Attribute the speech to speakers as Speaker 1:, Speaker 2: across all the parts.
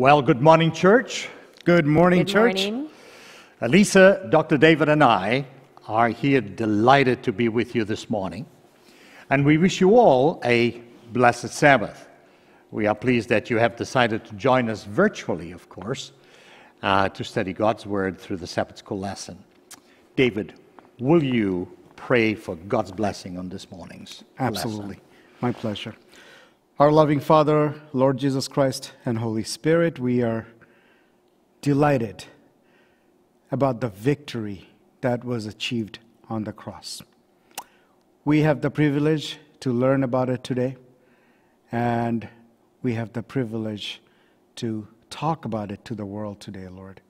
Speaker 1: Well, good morning, church.
Speaker 2: Good morning,
Speaker 3: Good
Speaker 2: church.
Speaker 3: morning.
Speaker 1: Alysa, Dr. David, and I are here delighted to be with you this morning. And we wish you all a blessed Sabbath. We are pleased that you have decided to join us virtually, of course, uh, to study God's Word through the Sabbath School lesson. David, will you pray for God's blessing on this morning's
Speaker 2: Absolutely.
Speaker 1: lesson?
Speaker 2: My pleasure. Our loving Father, Lord Jesus Christ, and Holy Spirit, we are delighted about the victory that was achieved on the cross. We have the privilege to learn about it today, and we have the privilege to talk about it to the world today, Lord.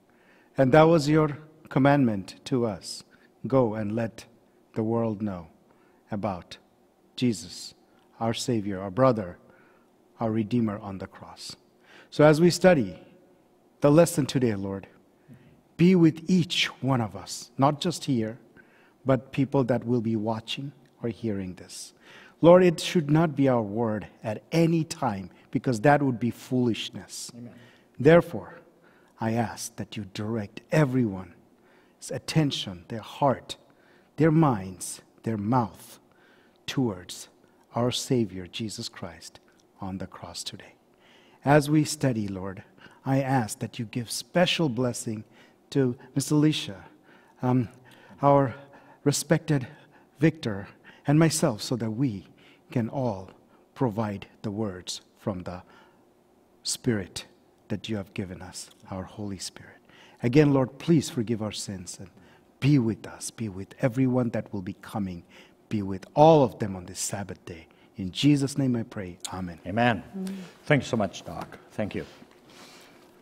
Speaker 2: And that was your commandment to us go and let the world know about Jesus, our Savior, our brother, our Redeemer on the cross. So as we study the lesson today, Lord, be with each one of us, not just here, but people that will be watching or hearing this. Lord, it should not be our word at any time because that would be foolishness. Therefore, I ask that you direct everyone's attention, their heart, their minds, their mouth towards our Savior, Jesus Christ, on the cross today. As we study, Lord, I ask that you give special blessing to Miss Alicia, um, our respected Victor, and myself, so that we can all provide the words from the Spirit that you have given us, our Holy Spirit. Again, Lord, please forgive our sins and be with us, be with everyone that will be coming, be with all of them on this Sabbath day. In Jesus' name I pray. Amen.
Speaker 1: Amen. Thank you so much, Doc. Thank you.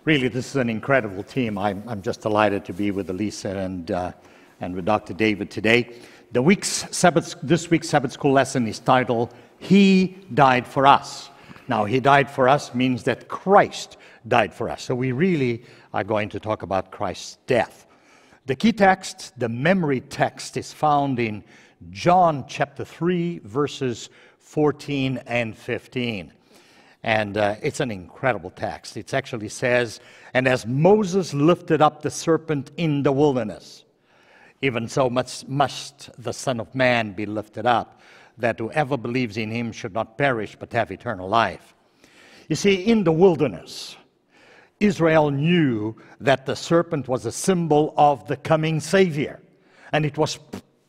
Speaker 1: Really, this is an incredible team. I'm, I'm just delighted to be with Alysa and, uh, and with Dr. David today. The week's Sabbath, this week's Sabbath School lesson is titled, He Died for Us. Now, He died for us means that Christ died for us. So we really are going to talk about Christ's death. The key text, the memory text, is found in John chapter 3, verses 14 and 15. And uh, it's an incredible text. It actually says, And as Moses lifted up the serpent in the wilderness, even so must the Son of Man be lifted up, that whoever believes in him should not perish but have eternal life. You see, in the wilderness, Israel knew that the serpent was a symbol of the coming Savior. And it was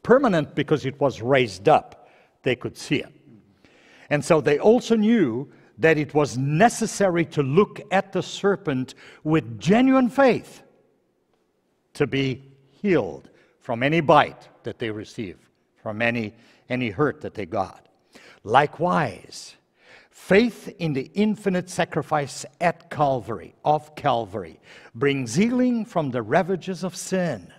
Speaker 1: permanent because it was raised up. They could see it. And so they also knew that it was necessary to look at the serpent with genuine faith to be healed from any bite that they receive, from any, any hurt that they got. Likewise, faith in the infinite sacrifice at Calvary, of Calvary, brings healing from the ravages of sin.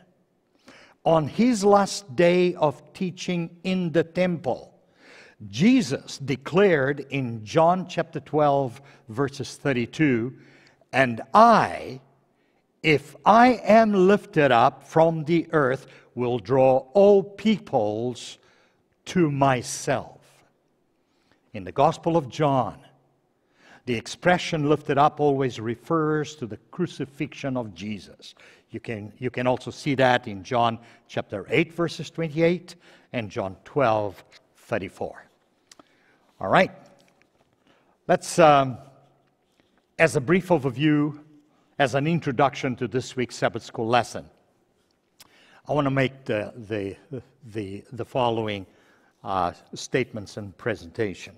Speaker 1: On his last day of teaching in the temple, Jesus declared in John chapter 12, verses 32, and I, if I am lifted up from the earth, will draw all peoples to myself. In the Gospel of John, the expression lifted up always refers to the crucifixion of Jesus. You can, you can also see that in John chapter 8, verses 28, and John 12, 34. All right. Let's, um, as a brief overview, as an introduction to this week's Sabbath School lesson, I want to make the, the, the, the following uh, statements and presentation.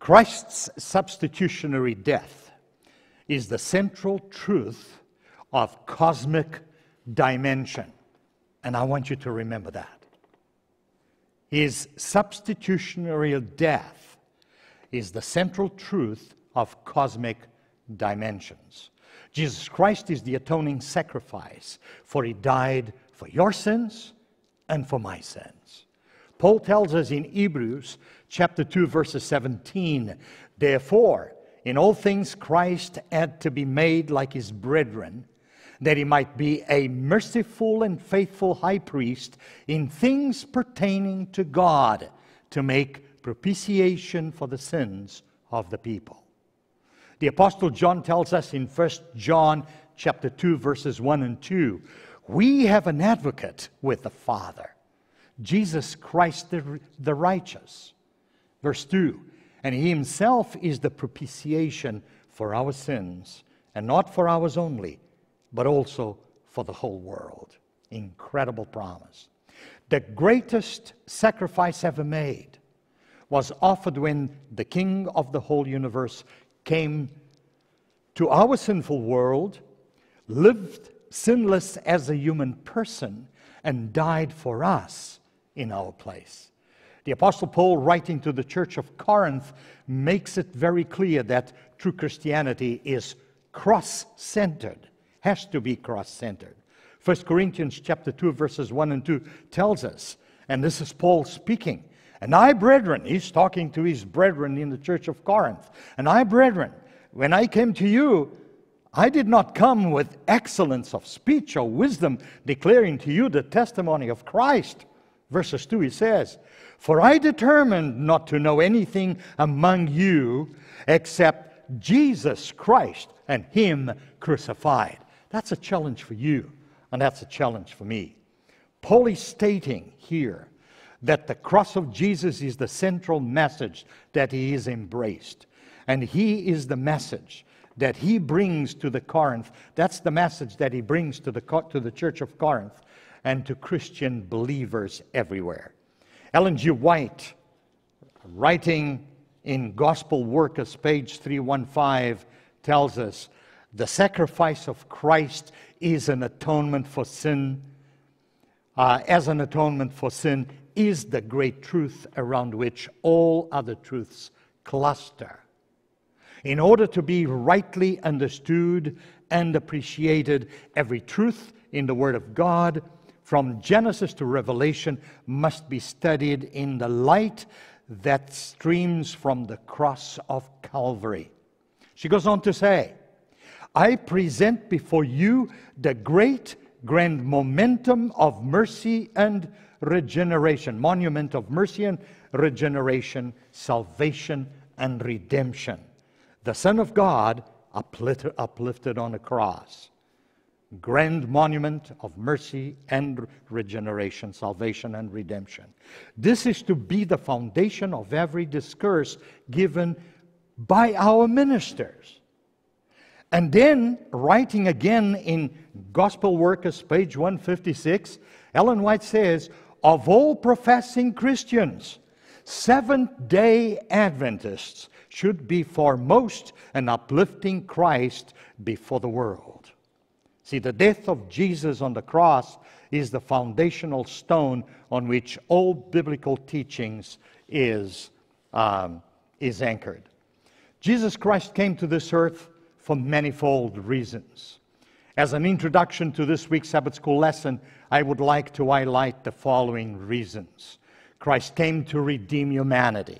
Speaker 1: Christ's substitutionary death is the central truth of cosmic dimension. And I want you to remember that. His substitutionary death is the central truth of cosmic dimensions. Jesus Christ is the atoning sacrifice, for he died for your sins and for my sins. Paul tells us in Hebrews chapter 2 verses 17, therefore in all things Christ had to be made like his brethren, that he might be a merciful and faithful high priest in things pertaining to God, to make propitiation for the sins of the people. The Apostle John tells us in 1 John chapter 2, verses 1 and 2, we have an advocate with the Father, Jesus Christ the, the righteous. Verse 2, and he himself is the propitiation for our sins, and not for ours only, but also for the whole world. Incredible promise. The greatest sacrifice ever made was offered when the King of the whole universe came to our sinful world, lived sinless as a human person, and died for us in our place. The Apostle Paul, writing to the church of Corinth, makes it very clear that true Christianity is cross centered, has to be cross centered. 1 Corinthians chapter 2 verses 1 and 2 tells us, and this is Paul speaking, and I, brethren, he's talking to his brethren in the church of Corinth, and I, brethren, when I came to you, I did not come with excellence of speech or wisdom, declaring to you the testimony of Christ. Verses 2, he says, For I determined not to know anything among you except Jesus Christ and Him crucified. That's a challenge for you, and that's a challenge for me. Paul is stating here that the cross of Jesus is the central message that he is embraced. And he is the message that he brings to the Corinth. That's the message that he brings to the, to the church of Corinth and to Christian believers everywhere. Ellen G. White, writing in Gospel Workers, page 315, tells us the sacrifice of Christ is an atonement for sin. Uh, as an atonement for sin, is the great truth around which all other truths cluster. In order to be rightly understood and appreciated, every truth in the Word of God, from Genesis to Revelation, must be studied in the light that streams from the cross of Calvary. She goes on to say, I present before you the great grand momentum of mercy and regeneration, monument of mercy and regeneration, salvation and redemption. The Son of God uplifted, on a cross. Grand monument of mercy and regeneration, salvation and redemption. This is to be the foundation of every discourse given by our ministers. And then, writing again in Gospel Workers, page 156, Ellen White says, of all professing Christians, Seventh day Adventists should be foremost and uplifting Christ before the world. See, the death of Jesus on the cross is the foundational stone on which all biblical teachings is, um, is anchored. Jesus Christ came to this earth for manifold reasons. As an introduction to this week's Sabbath School lesson, I would like to highlight the following reasons. Christ came to redeem humanity.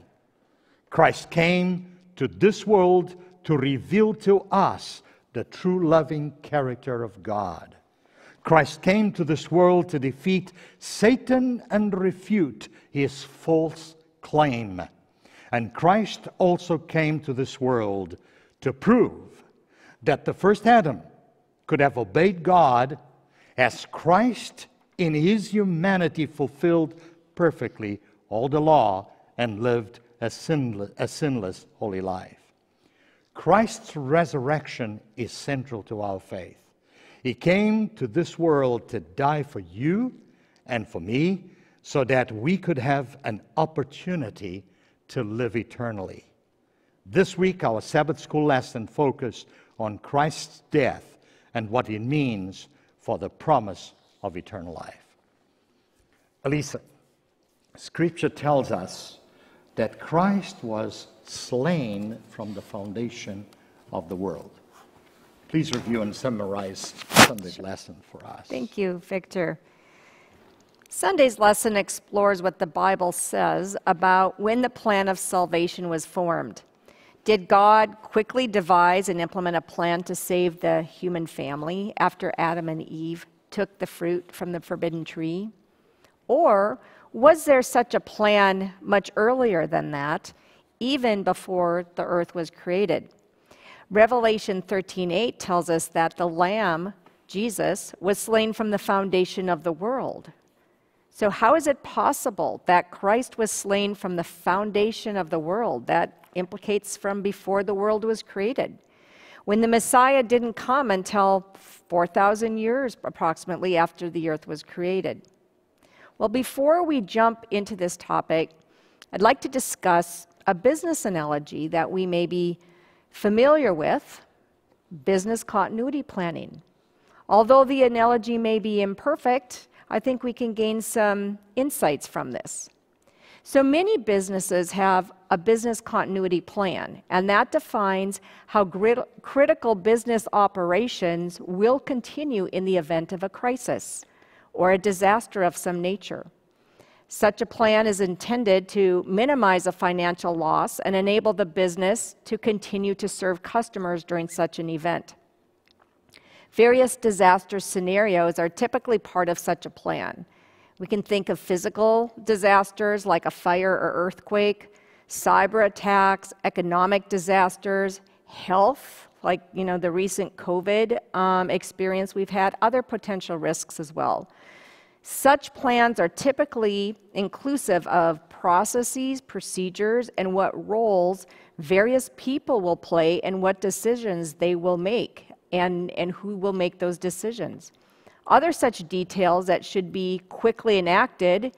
Speaker 1: Christ came to this world to reveal to us the true loving character of God. Christ came to this world to defeat Satan and refute his false claim. And Christ also came to this world to prove that the first Adam could have obeyed God as Christ in his humanity fulfilled perfectly all the law and lived a sinless, a sinless holy life. Christ's resurrection is central to our faith. He came to this world to die for you and for me so that we could have an opportunity to live eternally. This week, our Sabbath school lesson focused on Christ's death and what it means for the promise of eternal life. Alysa, Scripture tells us that Christ was slain from the foundation of the world. Please review and summarize Sunday's lesson for us.
Speaker 3: Thank you, Victor. Sunday's lesson explores what the Bible says about when the plan of salvation was formed. Did God quickly devise and implement a plan to save the human family after Adam and Eve took the fruit from the forbidden tree? Or was there such a plan much earlier than that, even before the earth was created? Revelation 13:8 tells us that the lamb, Jesus, was slain from the foundation of the world. So how is it possible that Christ was slain from the foundation of the world? That implicates from before the world was created. When the Messiah didn't come until 4,000 years approximately after the earth was created. Well, before we jump into this topic, I'd like to discuss a business analogy that we may be familiar with business continuity planning. Although the analogy may be imperfect, I think we can gain some insights from this. So many businesses have a business continuity plan, and that defines how critical business operations will continue in the event of a crisis or a disaster of some nature. Such a plan is intended to minimize a financial loss and enable the business to continue to serve customers during such an event. Various disaster scenarios are typically part of such a plan. We can think of physical disasters like a fire or earthquake, cyber attacks, economic disasters, health, like you know the recent COVID um, experience we've had, other potential risks as well. Such plans are typically inclusive of processes, procedures, and what roles various people will play and what decisions they will make and, and who will make those decisions. Other such details that should be quickly enacted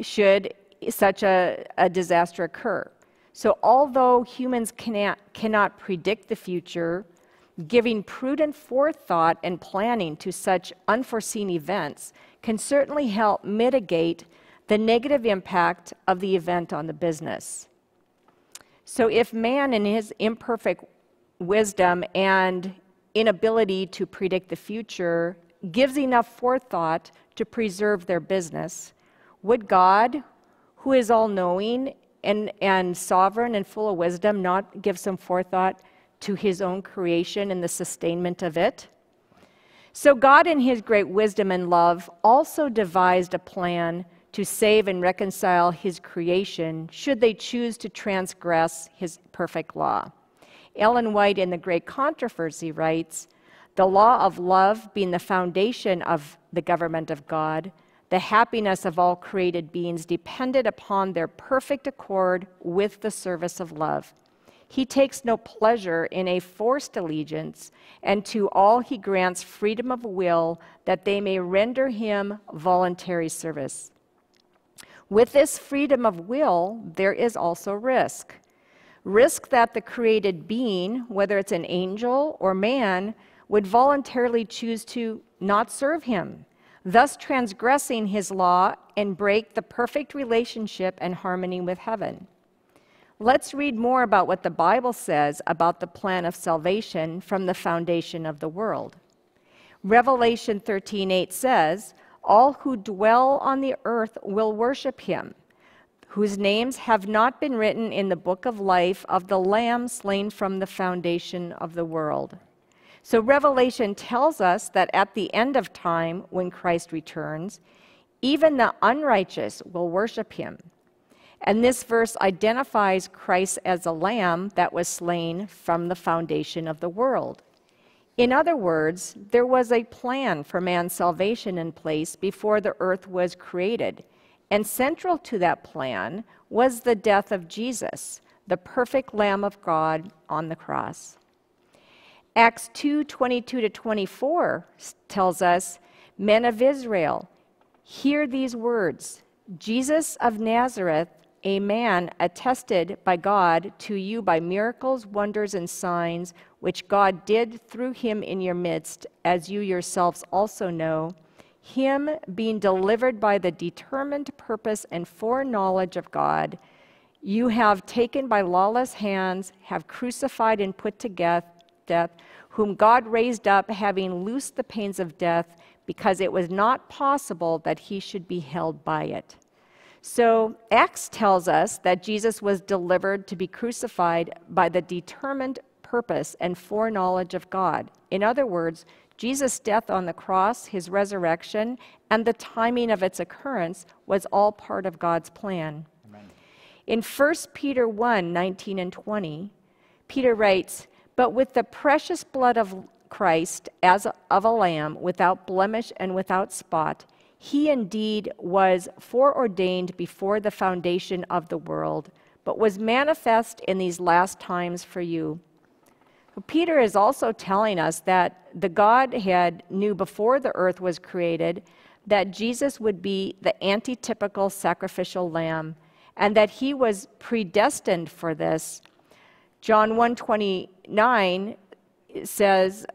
Speaker 3: should such a, a disaster occur. So, although humans cannot, cannot predict the future, giving prudent forethought and planning to such unforeseen events can certainly help mitigate the negative impact of the event on the business. So, if man, in his imperfect wisdom and inability to predict the future, gives enough forethought to preserve their business, would God, who is all knowing and, and sovereign and full of wisdom, not give some forethought to his own creation and the sustainment of it? So, God, in His great wisdom and love, also devised a plan to save and reconcile His creation should they choose to transgress His perfect law. Ellen White in The Great Controversy writes The law of love being the foundation of the government of God, the happiness of all created beings depended upon their perfect accord with the service of love. He takes no pleasure in a forced allegiance, and to all he grants freedom of will that they may render him voluntary service. With this freedom of will, there is also risk. Risk that the created being, whether it's an angel or man, would voluntarily choose to not serve him, thus transgressing his law and break the perfect relationship and harmony with heaven. Let's read more about what the Bible says about the plan of salvation from the foundation of the world. Revelation 13:8 says, "All who dwell on the earth will worship him, whose names have not been written in the book of life of the lamb slain from the foundation of the world." So Revelation tells us that at the end of time when Christ returns, even the unrighteous will worship him. And this verse identifies Christ as a lamb that was slain from the foundation of the world. In other words, there was a plan for man's salvation in place before the earth was created. And central to that plan was the death of Jesus, the perfect Lamb of God on the cross. Acts 2 22 to 24 tells us, Men of Israel, hear these words. Jesus of Nazareth a man attested by God to you by miracles, wonders, and signs, which God did through him in your midst, as you yourselves also know, him being delivered by the determined purpose and foreknowledge of God, you have taken by lawless hands, have crucified and put to death, whom God raised up, having loosed the pains of death, because it was not possible that he should be held by it. So, Acts tells us that Jesus was delivered to be crucified by the determined purpose and foreknowledge of God. In other words, Jesus' death on the cross, his resurrection, and the timing of its occurrence was all part of God's plan. Amen. In 1 Peter 1 19 and 20, Peter writes, But with the precious blood of Christ as of a lamb without blemish and without spot, he indeed was foreordained before the foundation of the world, but was manifest in these last times for you. Peter is also telling us that the Godhead knew before the earth was created that Jesus would be the antitypical sacrificial lamb and that he was predestined for this. John 129 says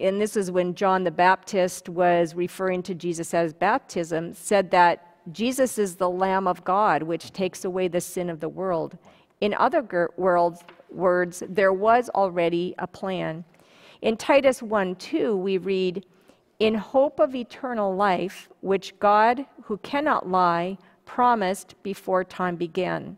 Speaker 3: and this is when John the Baptist was referring to Jesus as baptism, said that Jesus is the Lamb of God, which takes away the sin of the world. In other worlds, words, there was already a plan. In Titus 1 2, we read, In hope of eternal life, which God, who cannot lie, promised before time began.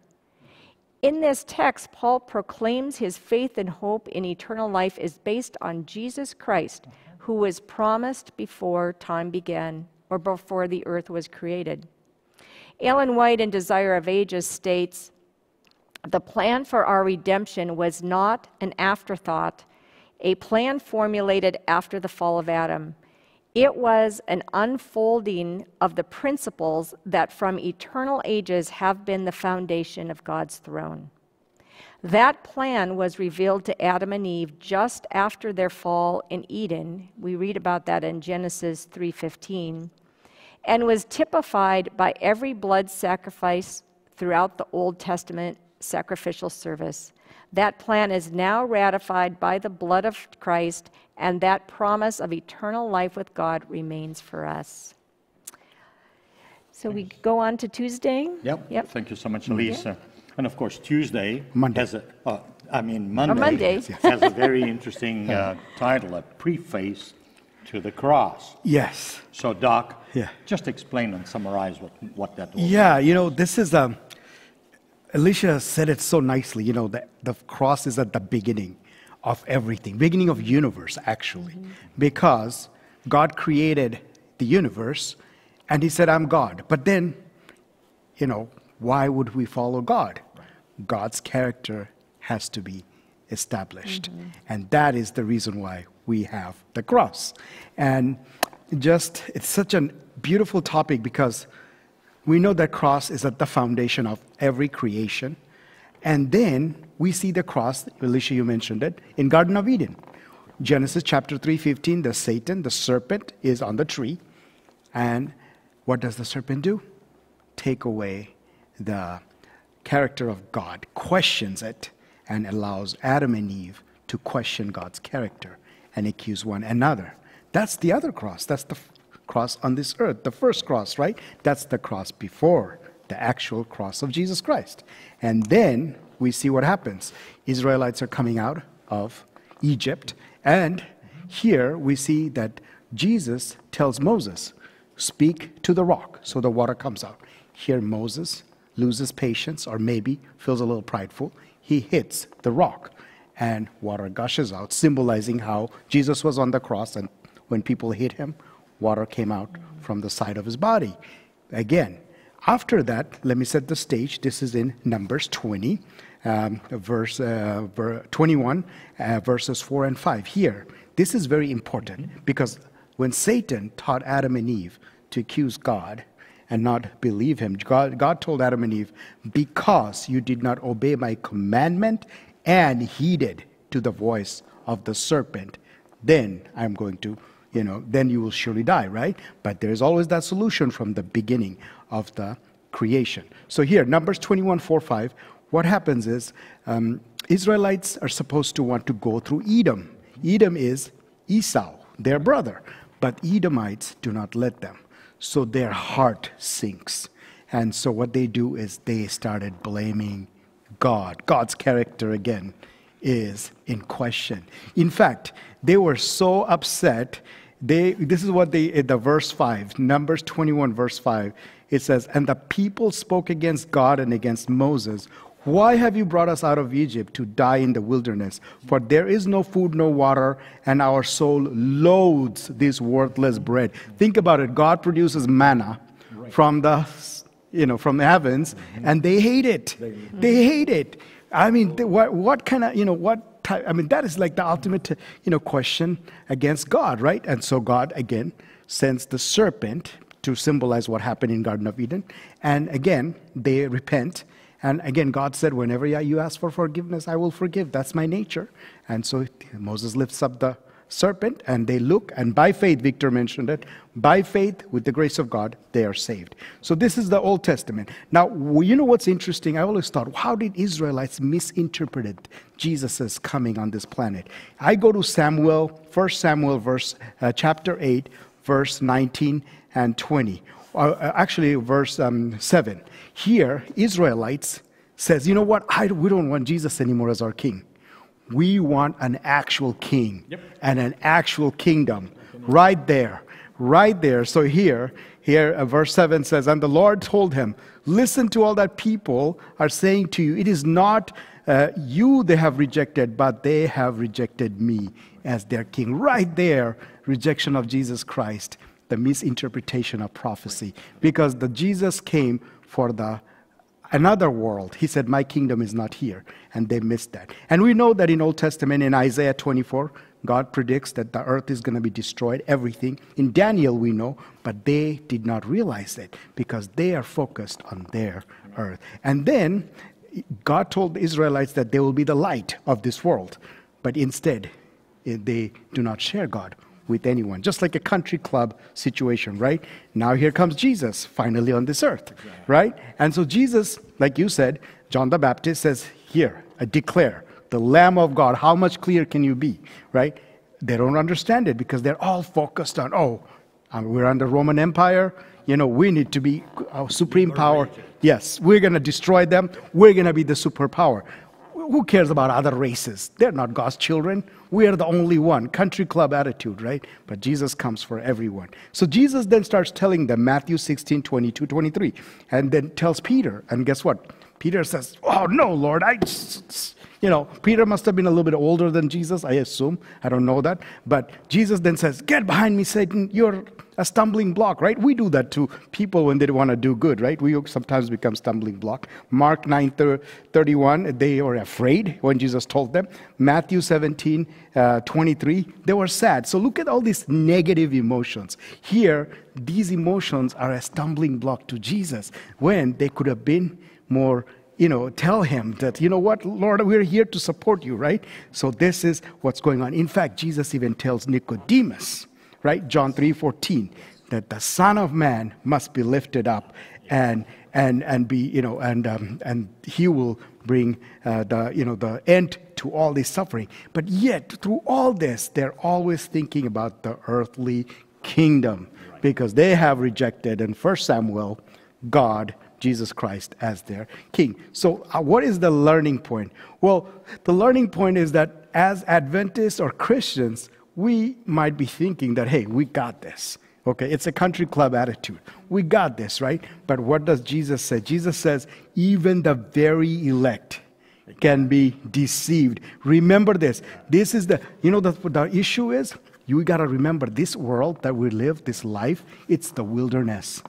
Speaker 3: In this text, Paul proclaims his faith and hope in eternal life is based on Jesus Christ, who was promised before time began or before the earth was created. Ellen White in Desire of Ages states The plan for our redemption was not an afterthought, a plan formulated after the fall of Adam. It was an unfolding of the principles that from eternal ages have been the foundation of God's throne. That plan was revealed to Adam and Eve just after their fall in Eden. We read about that in Genesis 3:15. And was typified by every blood sacrifice throughout the Old Testament sacrificial service. That plan is now ratified by the blood of Christ, and that promise of eternal life with God remains for us. So we go on to Tuesday?
Speaker 1: Yep. Yep. Thank you so much, Lisa. And of course, Tuesday
Speaker 2: Monday.
Speaker 1: has a, uh, I mean, Monday,
Speaker 3: Monday.
Speaker 1: has a very interesting uh, title, a preface to the cross.
Speaker 2: Yes.
Speaker 1: So, Doc,
Speaker 2: Yeah.
Speaker 1: just explain and summarize what, what that was.
Speaker 2: Yeah, you know, this is um, Alicia said it so nicely. You know, the, the cross is at the beginning of everything, beginning of universe actually, mm-hmm. because God created the universe, and He said, "I'm God." But then, you know, why would we follow God? God's character has to be established, mm-hmm. and that is the reason why we have the cross. And just it's such a beautiful topic because we know that cross is at the foundation of every creation. And then we see the cross, Alicia, you mentioned it, in Garden of Eden. Genesis chapter 3:15, the Satan, the serpent, is on the tree. And what does the serpent do? Take away the character of God, questions it, and allows Adam and Eve to question God's character and accuse one another. That's the other cross. That's the cross on this earth, the first cross, right? That's the cross before the actual cross of Jesus Christ. And then we see what happens. Israelites are coming out of Egypt, and here we see that Jesus tells Moses, Speak to the rock, so the water comes out. Here, Moses loses patience, or maybe feels a little prideful. He hits the rock, and water gushes out, symbolizing how Jesus was on the cross, and when people hit him, water came out from the side of his body. Again, after that, let me set the stage. This is in Numbers 20, um, verse uh, 21, uh, verses 4 and 5. Here, this is very important because when Satan taught Adam and Eve to accuse God and not believe him, God, God told Adam and Eve, Because you did not obey my commandment and heeded to the voice of the serpent, then I'm going to you know, then you will surely die, right? But there's always that solution from the beginning of the creation. So here, Numbers 21, 4, 5, what happens is um, Israelites are supposed to want to go through Edom. Edom is Esau, their brother, but Edomites do not let them. So their heart sinks. And so what they do is they started blaming God. God's character again is in question. In fact, they were so upset they, this is what they, uh, the verse 5, Numbers 21, verse 5, it says, And the people spoke against God and against Moses. Why have you brought us out of Egypt to die in the wilderness? For there is no food, no water, and our soul loathes this worthless bread. Think about it. God produces manna from the, you know, from the heavens, and they hate it. They hate it. I mean, what, what kind of, you know, what type, I mean, that is like the ultimate, you know, question against God, right? And so God, again, sends the serpent to symbolize what happened in Garden of Eden. And again, they repent. And again, God said, whenever you ask for forgiveness, I will forgive. That's my nature. And so Moses lifts up the serpent and they look, and by faith, Victor mentioned it, by faith, with the grace of God, they are saved. So this is the Old Testament. Now, you know what's interesting? I always thought, how did Israelites misinterpret Jesus' coming on this planet? I go to Samuel, 1 Samuel, verse uh, chapter 8, verse 19 and 20. Uh, uh, actually, verse um, 7. Here, Israelites says, you know what? I, we don't want Jesus anymore as our king. We want an actual king yep. and an actual kingdom right there, right there. So here, here, uh, verse 7 says, And the Lord told him, Listen to all that people are saying to you. It is not uh, you they have rejected, but they have rejected me as their king. Right there, rejection of Jesus Christ, the misinterpretation of prophecy. Because the Jesus came for the another world. He said, My kingdom is not here. And they missed that. And we know that in Old Testament, in Isaiah 24, God predicts that the earth is going to be destroyed, everything. In Daniel, we know, but they did not realize it because they are focused on their earth. And then God told the Israelites that they will be the light of this world, but instead, eh, they do not share God with anyone, just like a country club situation, right? Now here comes Jesus finally on this earth, right? And so Jesus, like you said, John the Baptist says, Here, I declare the Lamb of God. How much clearer can you be, right? They don't understand it because they're all focused on, oh, um, we're under Roman Empire. You know, we need to be our supreme power. Yes, we're going to destroy them. We're going to be the superpower who cares about other races? They're not God's children. We are the only one. Country club attitude, right? But Jesus comes for everyone. So Jesus then starts telling them, Matthew 16, 22, 23, and then tells Peter. And guess what? Peter says, Oh, no, Lord, I. You know, Peter must have been a little bit older than Jesus, I assume. I don't know that. But Jesus then says, Get behind me, Satan. You're a stumbling block, right? We do that to people when they want to do good, right? We sometimes become stumbling block. Mark 9 31, they were afraid when Jesus told them. Matthew 17 uh, 23, they were sad. So look at all these negative emotions. Here, these emotions are a stumbling block to Jesus when they could have been more you know, tell him that, you know what, Lord, we're here to support you, right? So this is what's going on. In fact, Jesus even tells Nicodemus, right? John 3:14, that the Son of Man must be lifted up and and and be you know and um, and he will bring uh, the you know the end to all this suffering. But yet through all this, they're always thinking about the earthly kingdom because they have rejected in First Samuel God. Jesus Christ as their king. So, uh, what is the learning point? Well, the learning point is that as Adventists or Christians, we might be thinking that, hey, we got this. Okay, it's a country club attitude. We got this, right? But what does Jesus say? Jesus says, even the very elect can be deceived. Remember this. This is the, you know, the, the issue is, you got to remember this world that we live, this life, it's the wilderness.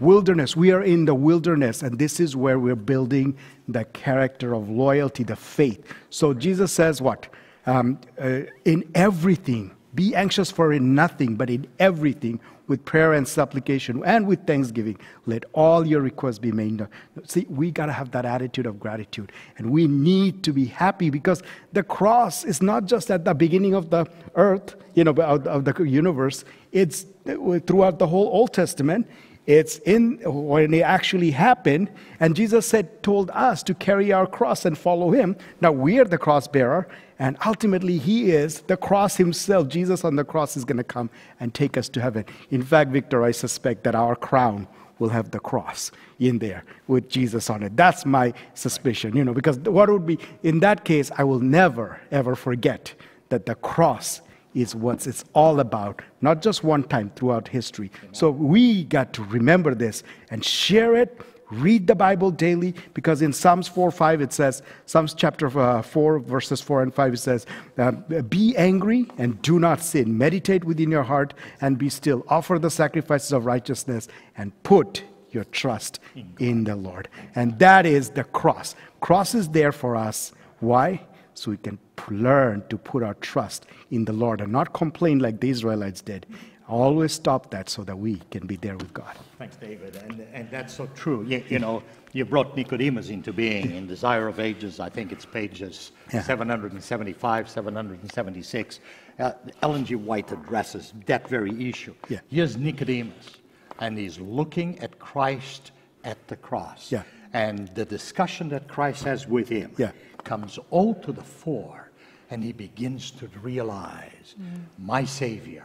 Speaker 2: Wilderness. We are in the wilderness, and this is where we're building the character of loyalty, the faith. So Jesus says, what? Um, uh, in everything. Be anxious for in nothing, but in everything, with prayer and supplication and with thanksgiving, let all your requests be made. known. See, we got to have that attitude of gratitude. And we need to be happy because the cross is not just at the beginning of the earth, you know, of, of the universe, it's throughout the whole Old Testament. It's in when it actually happened, and Jesus said, told us to carry our cross and follow him. Now we are the cross bearer, and ultimately, He is the cross Himself. Jesus on the cross is going to come and take us to heaven. In fact, Victor, I suspect that our crown will have the cross in there with Jesus on it. That's my suspicion, you know, because what would be, in that case, I will never, ever forget that the cross is what it's all about, not just one time throughout history. So we got to remember this and share it Read the Bible daily because in Psalms 4 5 it says, Psalms chapter uh, 4, verses 4 and 5, it says, uh, Be angry and do not sin. Meditate within your heart and be still. Offer the sacrifices of righteousness and put your trust in the Lord. And that is the cross. Cross is there for us. Why? so we can learn to put our trust in the Lord and not complain like the Israelites did. Always stop that so that we can be there with God.
Speaker 1: Thanks, David. And, and that's so true. You, you know, you brought Nicodemus into being in Desire of Ages. I think it's pages
Speaker 2: Yeah.
Speaker 1: 775, 776. Uh, Ellen G. White addresses that very issue.
Speaker 2: Yeah.
Speaker 1: Here's Nicodemus, and he's looking at Christ at the cross.
Speaker 2: Yeah.
Speaker 1: And the discussion that Christ has with him
Speaker 2: Yeah.
Speaker 1: comes all to the fore, and he begins to realize my Savior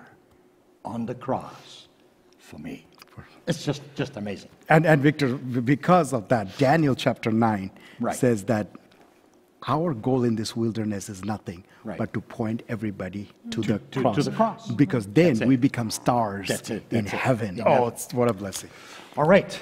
Speaker 1: on the cross for me. It's just, just amazing.
Speaker 2: And, and Victor, because of that, Daniel chapter 9
Speaker 1: Right.
Speaker 2: says that our goal in this wilderness is nothing
Speaker 1: Right.
Speaker 2: but to point everybody to, the
Speaker 1: to- to
Speaker 2: cross.
Speaker 1: the cross.
Speaker 2: Because then we become stars
Speaker 1: That's it,
Speaker 2: in heaven.
Speaker 1: In
Speaker 2: Oh,
Speaker 1: heaven.
Speaker 2: it's, what a blessing.
Speaker 1: All right.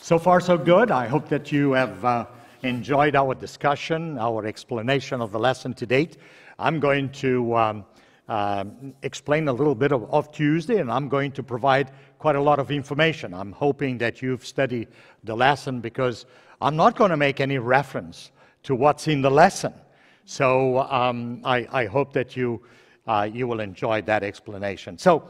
Speaker 1: So far, so good. I hope that you have uh, enjoyed our discussion, our explanation of the lesson to date. I'm going to um, um, explain a little bit of, of Tuesday, and I'm going to provide quite a lot of information. I'm hoping that you've studied the lesson because I'm not going to make any reference to what's in the lesson. So um, I, I hope that you, uh, you will enjoy that explanation. So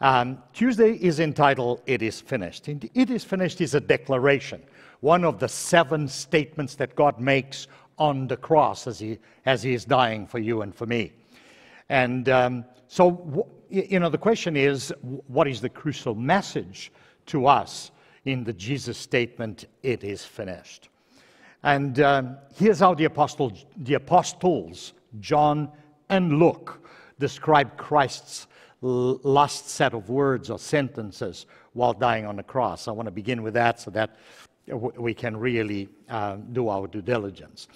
Speaker 1: um, Tuesday is entitled It Is Finished. It Is Finished is a declaration, one of the seven statements that God makes on the cross as He, as he is dying for you and for me. And um, so, you know, the question is what is the crucial message to us in the Jesus statement, It is finished? And um, here's how the, apostle, the apostles, John and Luke, describe Christ's last set of words or sentences while dying on the cross. I want to begin with that so that we can really uh, do our due diligence.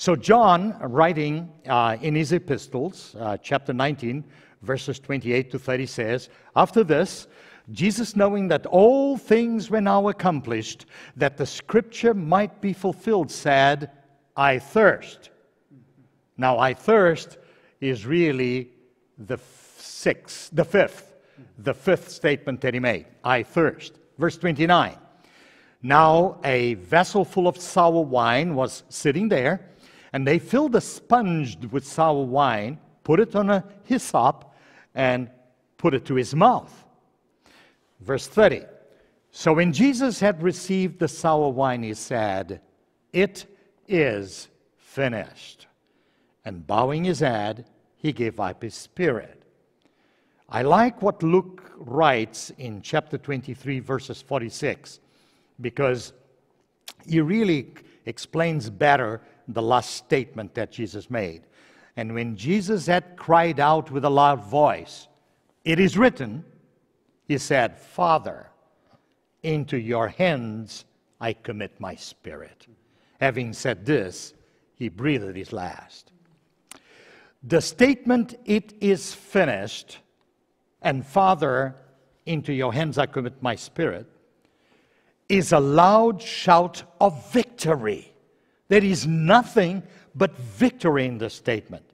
Speaker 1: So, John, writing uh, in his epistles, uh, chapter 19, verses 28 to 30, says, After this, Jesus, knowing that all things were now accomplished, that the scripture might be fulfilled, said, I thirst. Now, I thirst is really the sixth, the fifth, the fifth statement that he made. I thirst. Verse 29. Now a vessel full of sour wine was sitting there, and they filled a sponge with sour wine, put it on a hyssop, and put it to his mouth. Verse 30. So when Jesus had received the sour wine, he said, It is finished. And bowing his head, he gave up his spirit. I like what Luke writes in chapter 23, verses 46, because he really explains better the last statement that Jesus made. And when Jesus had cried out with a loud voice, It is written, he said, Father, into your hands I commit my spirit. Having said this, he breathed his last. The statement, It is finished, and Father, into your hands I commit my spirit, is a loud shout of victory. There is nothing but victory in the statement.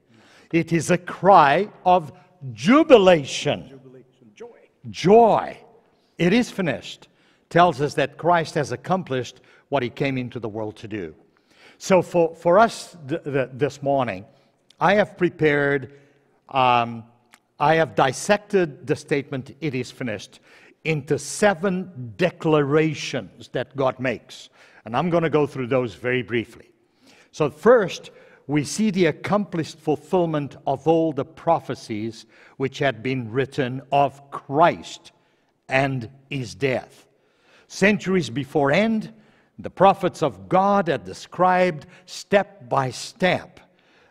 Speaker 1: It is a cry of jubilation. Joy. It is finished. Tells us that Christ has accomplished what he came into the world to do. So, for, for us th- th- this morning, I have prepared, um, I have dissected the statement, it is finished, into seven declarations that God makes. And I'm going to go through those very briefly. So, first, we see the accomplished fulfillment of all the prophecies which had been written of Christ and his death. Centuries beforehand, the prophets of God had described step by step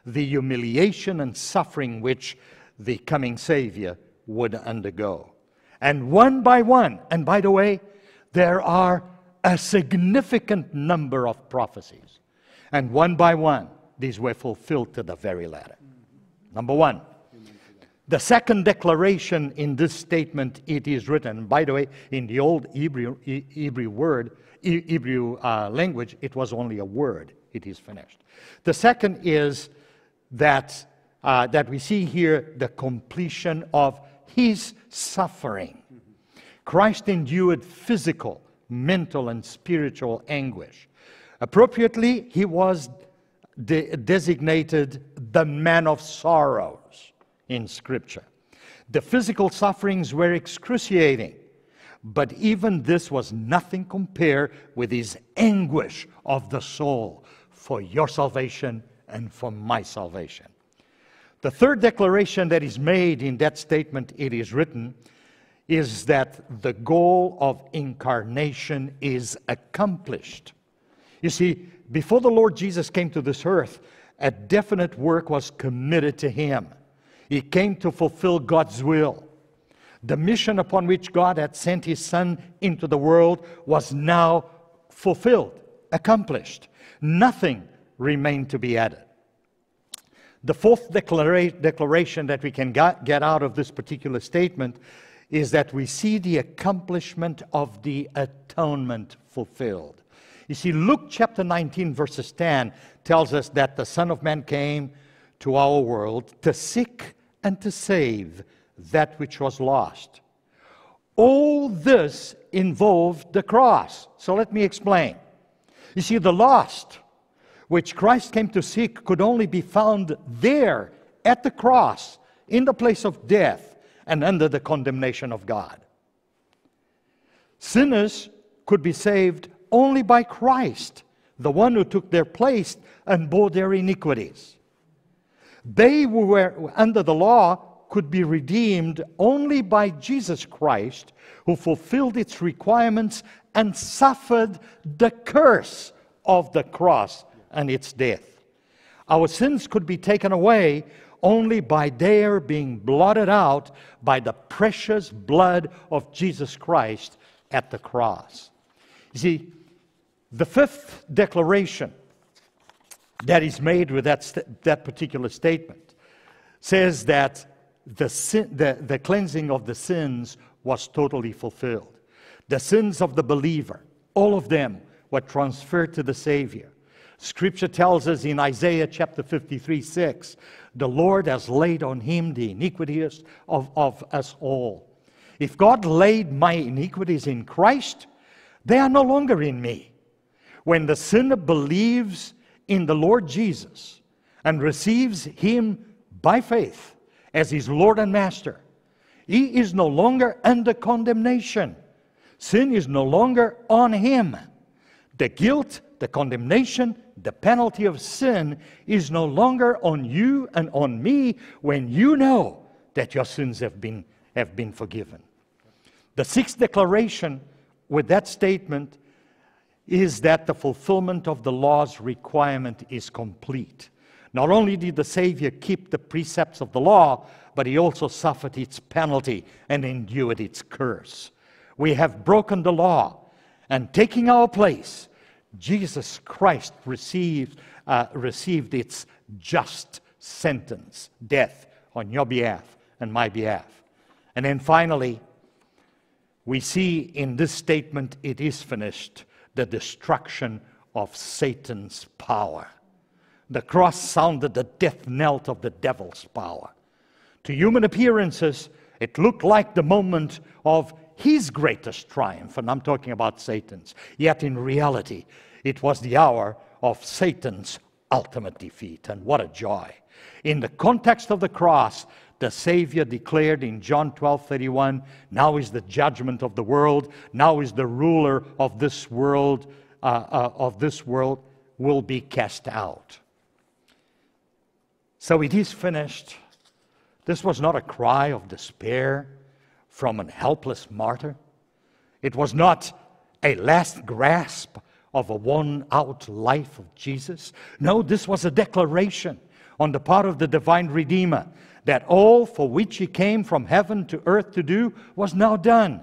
Speaker 1: the humiliation and suffering which the coming Savior would undergo. And one by one, and by the way, there are a significant number of prophecies. And one by one, these were fulfilled to the very letter. Number one, the second declaration in this statement, it is written. By the way, in the old Hebrew, Hebrew word, Hebrew uh, language, it was only a word. It is finished. The second is that uh, that we see here the completion of His suffering. Christ endured physical, mental, and spiritual anguish. Appropriately, He was de- designated the man of sorrows in Scripture. The physical sufferings were excruciating, but even this was nothing compared with his anguish of the soul for your salvation and for my salvation. The third declaration that is made in that statement, it is written, is that the goal of incarnation is accomplished. You see, before the Lord Jesus came to this earth, a definite work was committed to him. He came to fulfill God's will. The mission upon which God had sent his Son into the world was now fulfilled, accomplished. Nothing remained to be added. The fourth declara- declaration that we can get out of this particular statement is that we see the accomplishment of the atonement fulfilled. You see, Luke chapter 19, verses 10 tells us that the Son of Man came to our world to seek and to save that which was lost. All this involved the cross. So let me explain. You see, the lost, which Christ came to seek, could only be found there at the cross, in the place of death and under the condemnation of God. Sinners could be saved only by Christ, the one who took their place and bore their iniquities. They who were under the law could be redeemed only by Jesus Christ, who fulfilled its requirements and suffered the curse of the cross and its death. Our sins could be taken away only by their being blotted out by the precious blood of Jesus Christ at the cross. You see, the fifth declaration that is made with that, st- that particular statement says that the, sin, the, the cleansing of the sins was totally fulfilled. The sins of the believer, all of them were transferred to the Savior. Scripture tells us in Isaiah chapter 53 6, the Lord has laid on him the iniquities of, of us all. If God laid my iniquities in Christ, they are no longer in me. When the sinner believes in the Lord Jesus and receives him by faith as his Lord and Master, he is no longer under condemnation. Sin is no longer on him. The guilt, the condemnation, the penalty of sin is no longer on you and on me when you know that your sins have been, have been forgiven. The sixth declaration with that statement is that the fulfillment of the law's requirement is complete. Not only did the Savior keep the precepts of the law, but he also suffered its penalty and endured its curse. We have broken the law, and taking our place, Jesus Christ received, uh, received its just sentence, death, on your behalf and my behalf. And then finally, we see in this statement, it is finished the destruction of Satan's power. The cross sounded the death knell of the devil's power. To human appearances, it looked like the moment of his greatest triumph, and I'm talking about Satan's. Yet in reality, it was the hour of Satan's ultimate defeat, and what a joy. In the context of the cross, the Savior declared in John 12 31, now is the judgment of the world, now is the ruler of this world, uh, uh, of this world will be cast out. So it is finished. This was not a cry of despair from an helpless martyr. It was not a last grasp of a worn out life of Jesus. No, this was a declaration on the part of the divine Redeemer that all for which he came from heaven to earth to do was now done.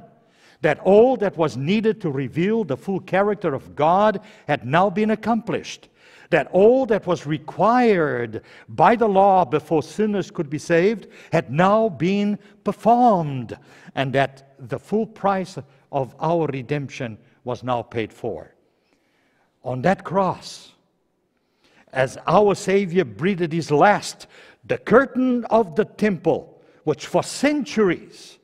Speaker 1: That all that was needed to reveal the full character of God had now been accomplished. That all that was required by the law before sinners could be saved had now been performed. And that the full price of our redemption was now paid for. On that cross, as our Savior breathed his last, the curtain of the temple, which for centuries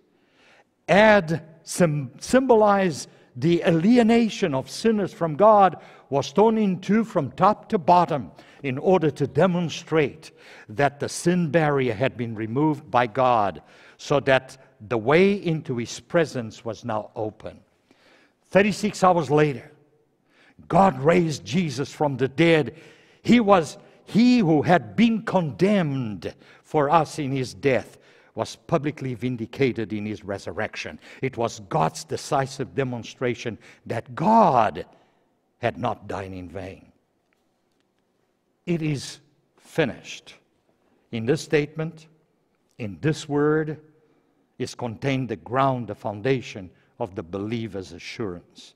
Speaker 1: had symbolized the alienation of sinners from God, was torn in two from top to bottom, in order to demonstrate that the sin barrier had been removed by God so that the way into his presence was now open. 36 hours later, God raised Jesus from the dead. He was he who had been condemned for us in his death was publicly vindicated in his resurrection. It was God's decisive demonstration that God had not died in vain. It is finished. In this statement, in this word, is contained the ground, the foundation of the believer's assurance.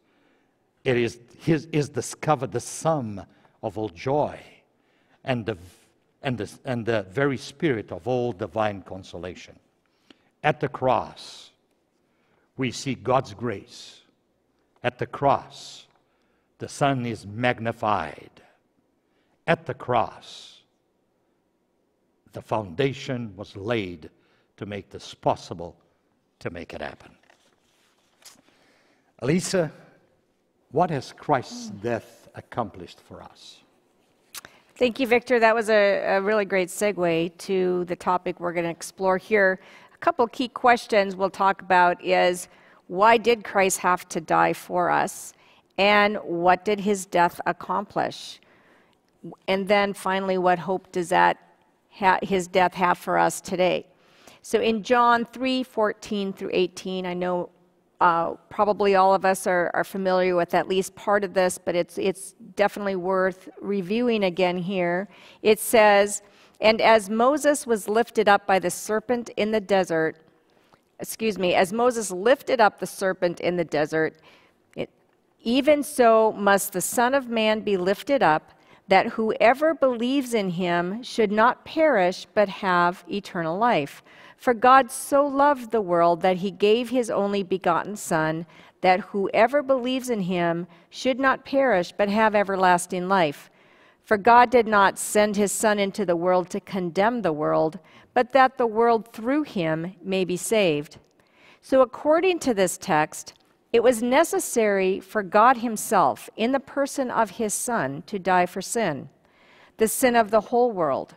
Speaker 1: It is, his, is discovered the sum of all joy and the, and, the, and the very spirit of all divine consolation. At the cross, we see God's grace. At the cross, the Son is magnified. At the cross, the foundation was laid to make this possible, to make it happen. Alysa, what has Christ's death accomplished for us?
Speaker 3: Thank you, Victor. That was a, a really great segue to the topic we're going to explore here. A couple key questions we'll talk about is why did Christ have to die for us? And what did his death accomplish? And then finally, what hope does that ha- his death have for us today? So in John 3 14 through 18, I know uh, probably all of us are, are, familiar with at least part of this, but it's, it's definitely worth reviewing again here. It says, And as Moses was lifted up by the serpent in the desert, excuse me, as Moses lifted up the serpent in the desert, even so must the Son of Man be lifted up, that whoever believes in him should not perish but have eternal life. For God so loved the world that he gave his only begotten Son, that whoever believes in him should not perish but have everlasting life. For God did not send his Son into the world to condemn the world, but that the world through him may be saved. So, according to this text, it was necessary for God Himself, in the person of His Son, to die for sin, the sin of the whole world.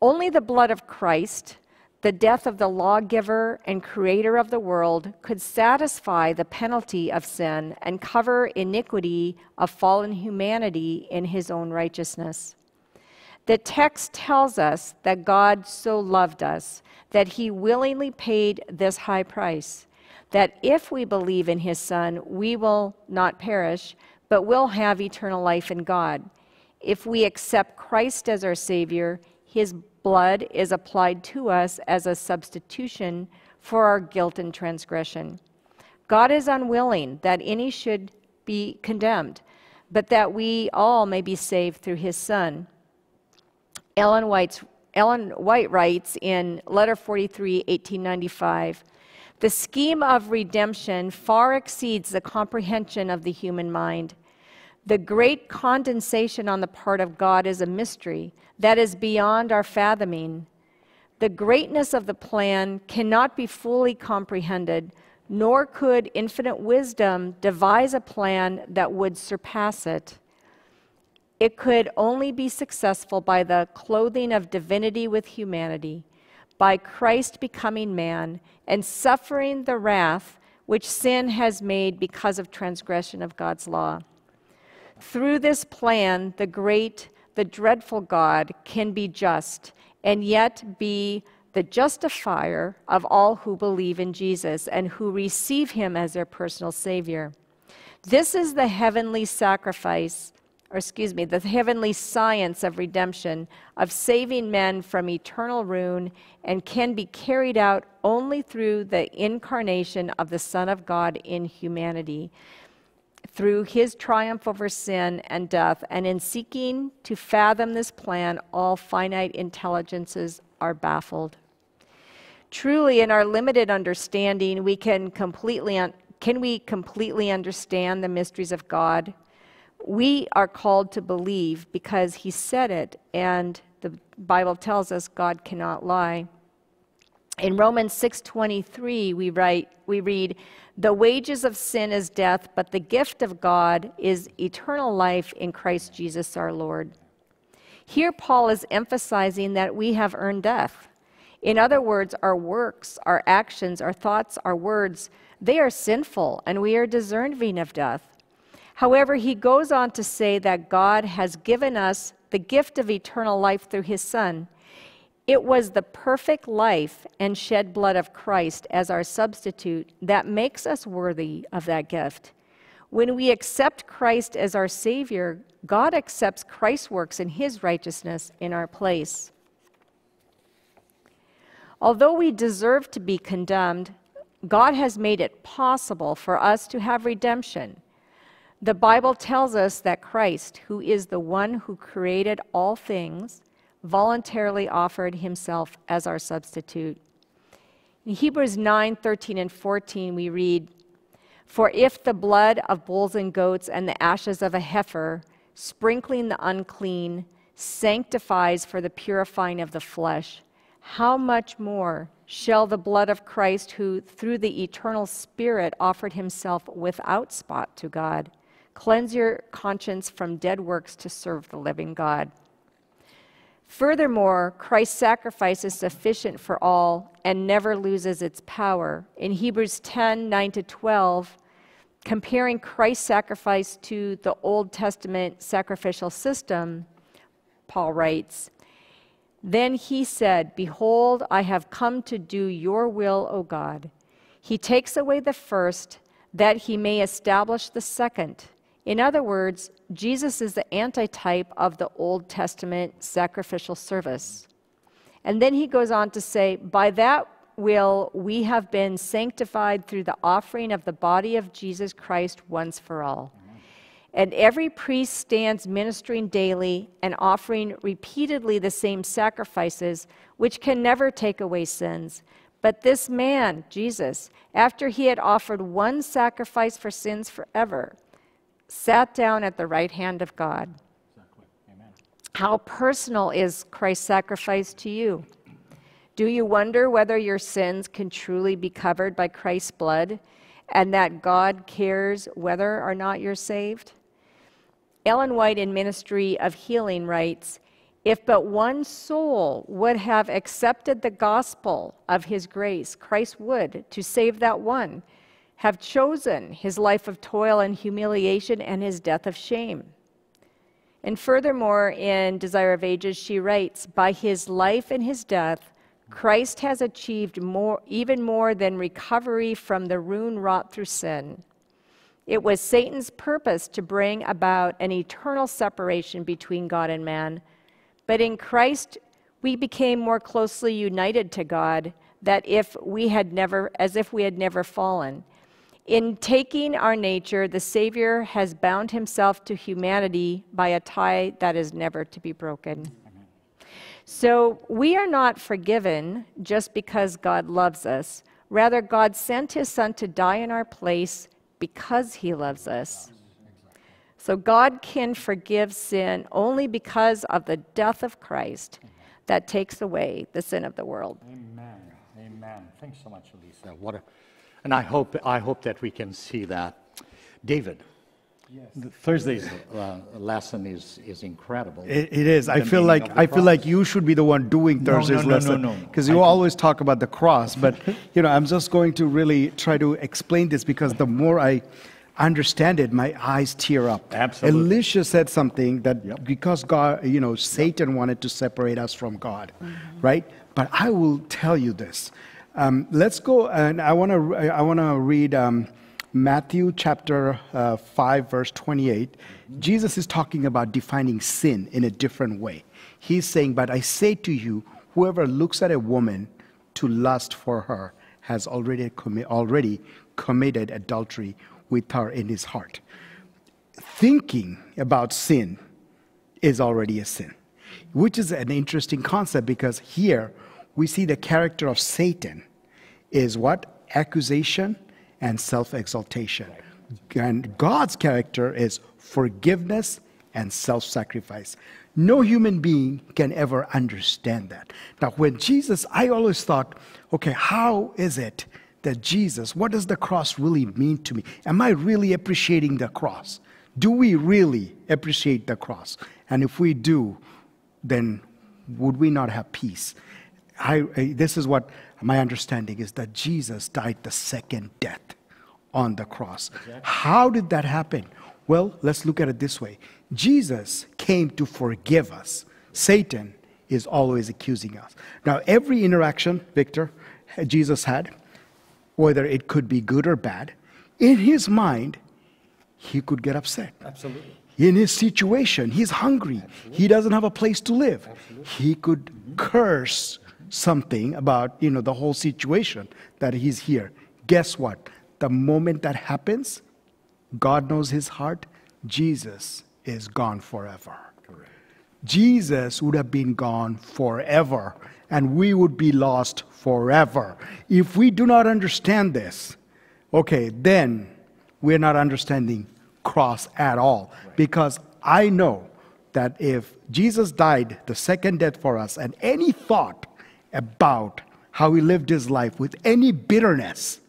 Speaker 3: Only the blood of Christ the death of the lawgiver and creator of the world could satisfy the penalty of sin and cover iniquity of fallen humanity in his own righteousness. The text tells us that God so loved us that he willingly paid this high price, that if we believe in his Son, we will not perish, but will have eternal life in God. If we accept Christ as our Savior, his blood is applied to us as a substitution for our guilt and transgression. God is unwilling that any should be condemned, but that we all may be saved through his Son. Ellen, White's, Ellen White writes in Letter 43, 1895 The scheme of redemption far exceeds the comprehension of the human mind. The great condensation on the part of God is a mystery that is beyond our fathoming. The greatness of the plan cannot be fully comprehended, nor could infinite wisdom devise a plan that would surpass it. It could only be successful by the clothing of divinity with humanity, by Christ becoming man and suffering the wrath which sin has made because of transgression of God's law. Through this plan, the great, the dreadful God can be just and yet be the justifier of all who believe in Jesus and who receive him as their personal Savior. This is the heavenly sacrifice, or excuse me, the heavenly science of redemption, of saving men from eternal ruin, and can be carried out only through the incarnation of the Son of God in humanity through his triumph over sin and death, and in seeking to fathom this plan, all finite intelligences are baffled. Truly, in our limited understanding, we can completely un- can we completely understand the mysteries of God? We are called to believe because he said it, and the Bible tells us God cannot lie. In Romans 6:23 we write we read the wages of sin is death, but the gift of God is eternal life in Christ Jesus our Lord. Here, Paul is emphasizing that we have earned death. In other words, our works, our actions, our thoughts, our words, they are sinful and we are deserving of death. However, he goes on to say that God has given us the gift of eternal life through his Son. It was the perfect life and shed blood of Christ as our substitute that makes us worthy of that gift. When we accept Christ as our Savior, God accepts Christ's works and His righteousness in our place. Although we deserve to be condemned, God has made it possible for us to have redemption. The Bible tells us that Christ, who is the one who created all things, voluntarily offered himself as our substitute. In Hebrews 9 13 and 14, we read, For if the blood of bulls and goats and the ashes of a heifer, sprinkling the unclean, sanctifies for the purifying of the flesh, how much more shall the blood of Christ, who through the eternal Spirit offered himself without spot to God, cleanse your conscience from dead works to serve the living God? Furthermore, Christ's sacrifice is sufficient for all and never loses its power. In Hebrews 10 9 to 12, comparing Christ's sacrifice to the Old Testament sacrificial system, Paul writes, Then he said, Behold, I have come to do your will, O God. He takes away the first, that he may establish the second. In other words, Jesus is the antitype of the Old Testament sacrificial service. And then he goes on to say, By that will we have been sanctified through the offering of the body of Jesus Christ once for all. And every priest stands ministering daily and offering repeatedly the same sacrifices, which can never take away sins. But this man, Jesus, after he had offered one sacrifice for sins forever, sat down at the right hand of God. Exactly. How personal is Christ's sacrifice to you? Do you wonder whether your sins can truly be covered by Christ's blood and that God cares whether or not you're saved? Ellen White in Ministry of Healing writes If but one soul would have accepted the gospel of his grace, Christ would, to save that one, have chosen his life of toil and humiliation and his death of shame. And furthermore, in Desire of Ages, she writes, By his life and his death, Christ has achieved more, even more than recovery from the ruin wrought through sin. It was Satan's purpose to bring about an eternal separation between God and man. But in Christ, we became more closely united to God that if we had never as if we had never fallen in taking our nature, the Savior has bound himself to humanity by a tie that is never to be broken. So we are not forgiven just because God loves us. Rather, God sent his Son to die in our place because he loves us. So God can forgive sin only because of the death of Christ that takes away the sin of the world.
Speaker 1: Amen. Amen. Thanks so much, Alysa. What a and I hope, I hope that we can see that. David, yes. Thursday's uh, lesson is, is incredible.
Speaker 2: it, it is. I feel like I feel like you should be the one doing Thursday's no, no, lesson. No, no, no. Because you I always talk about the cross, but you know, I'm just going to really try to explain this because the more I understand it, my eyes tear up.
Speaker 1: Absolutely.
Speaker 2: Elisha said something that yep. because God, you know, Satan yep. wanted to separate us from God, mm-hmm. right? But I will tell you this um, let's go, and I want to I want to read um, Matthew chapter uh, five, verse twenty-eight. Jesus is talking about defining sin in a different way. He's saying, "But I say to you, whoever looks at a woman to lust for her has already commi- already committed adultery with her in his heart." Thinking about sin is already a sin, which is an interesting concept because here we see the character of Satan is what? Accusation and self exaltation. And God's character is forgiveness and self sacrifice. No human being can ever understand that. Now, when Jesus, I always thought, okay, how is it that Jesus, what does the cross really mean to me? Am I really appreciating the cross? Do we really appreciate the cross? And if we do, then would we not have peace? I, I, this is what my understanding is that Jesus died the second death on the cross. Exactly. How did that happen? Well, let's look at it this way Jesus came to forgive us. Satan is always accusing us. Now, every interaction, Victor, Jesus had, whether it could be good or bad, in his mind, he could get upset.
Speaker 1: Absolutely.
Speaker 2: In his situation, he's hungry. Absolutely. He doesn't have a place to live. Absolutely. He could mm-hmm. curse something about, you know, the whole situation that he's here. Guess what? The moment that happens, God knows his heart, Jesus is gone forever. Correct. Jesus would have been gone forever, and we would be lost forever. If we do not understand this, okay, then we're not understanding cross at all. Right. Because I know that if Jesus died the second death for us, and any thought about how he lived his life with any bitterness,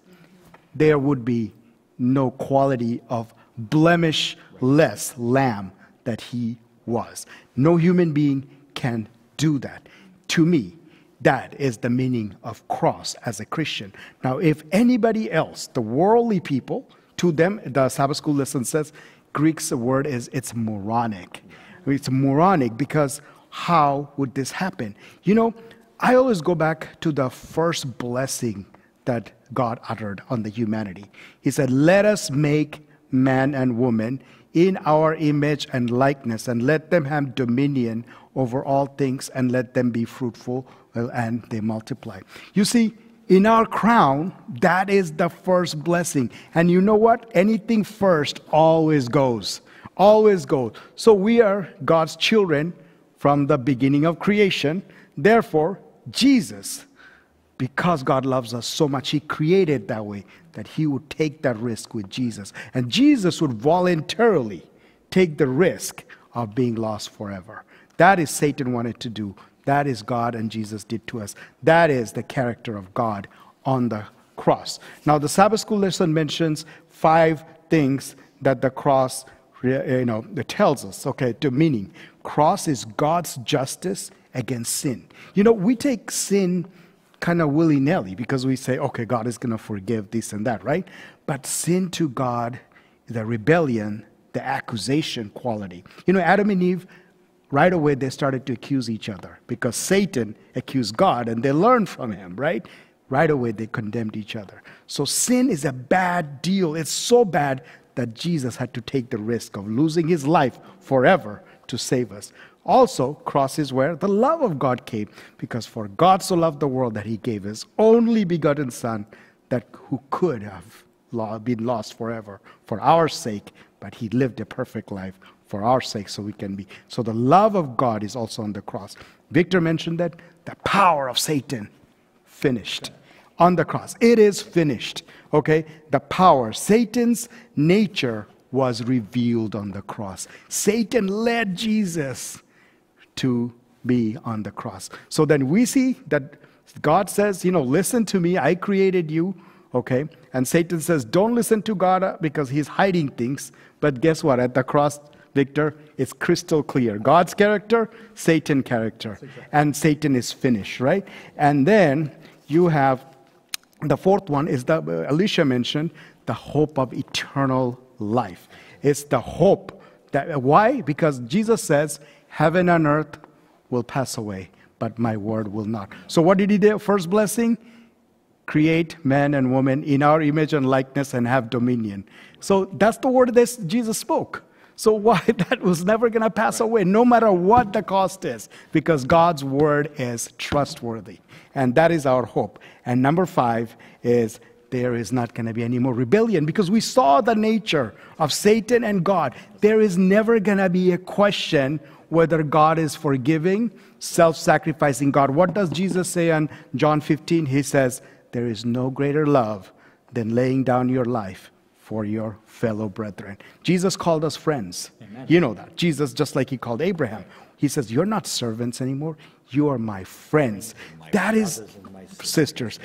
Speaker 2: there would be no quality of blemishless lamb that he was. No human being can do that. To me, that is the meaning of cross as a Christian. Now, if anybody else, the worldly people, to them, the Sabbath school lesson says, Greek's word is it's moronic. It's moronic because how would this happen? You know, I always go back to the first blessing that God uttered on the humanity. He said, Let us make man and woman in our image and likeness, and let them have dominion over all things, and let them be fruitful and they multiply. You see, in our crown, that is the first blessing. And you know what? Anything first always goes. Always goes. So we are God's children from the beginning of creation. Therefore, Jesus, because God loves us so much, He created that way that He would take that risk with Jesus. And Jesus would voluntarily take the risk of being lost forever. That is Satan wanted to do. That is God and Jesus did to us. That is the character of God on the cross. Now, the Sabbath school lesson mentions five things that the cross you know, tells us, okay, to meaning. Cross is God's justice against sin. You know, we take sin kind of willy nilly because we say, okay, God is going to forgive this and that, right? But sin to God, the rebellion, the accusation quality. You know, Adam and Eve, right away, they started to accuse each other because Satan accused God and they learned from him, right? Right away, they condemned each other. So sin is a bad deal. It's so bad that Jesus had to take the risk of losing his life forever to save us. Also, crosses where the love of God came, because for God so loved the world that he gave his only begotten Son, that who could have been lost forever for our sake, but he lived a perfect life for our sake so we can be. So the love of God is also on the cross. Victor mentioned that the power of Satan finished on the cross. It is finished. Okay? The power, Satan's nature was revealed on the cross. Satan led Jesus to be on the cross. So then we see that God says, you know, listen to me, I created you, okay? And Satan says, don't listen to God because he's hiding things. But guess what? At the cross, Victor, it's crystal clear. God's character, Satan character. And Satan is finished, right? And then you have the fourth one is that Alicia mentioned the hope of eternal life. It's the hope that why? Because Jesus says, Heaven and earth will pass away, but my word will not. So, what did he do? First blessing? Create man and woman in our image and likeness and have dominion. So, that's the word that Jesus spoke. So, why that was never going to pass away, no matter what the cost is, because God's word is trustworthy. And that is our hope. And number five is there is not going to be any more rebellion because we saw the nature of Satan and God. There is never going to be a question whether God is forgiving, self sacrificing God. What does Jesus say on John 15? He says, There is no greater love than laying down your life for your fellow brethren. Jesus called us friends. Amen. You know that. Jesus, just like he called Abraham, he says, You're not servants anymore. You are my friends. My that is, sisters,